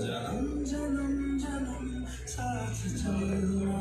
남자 남자 남자 사라지죠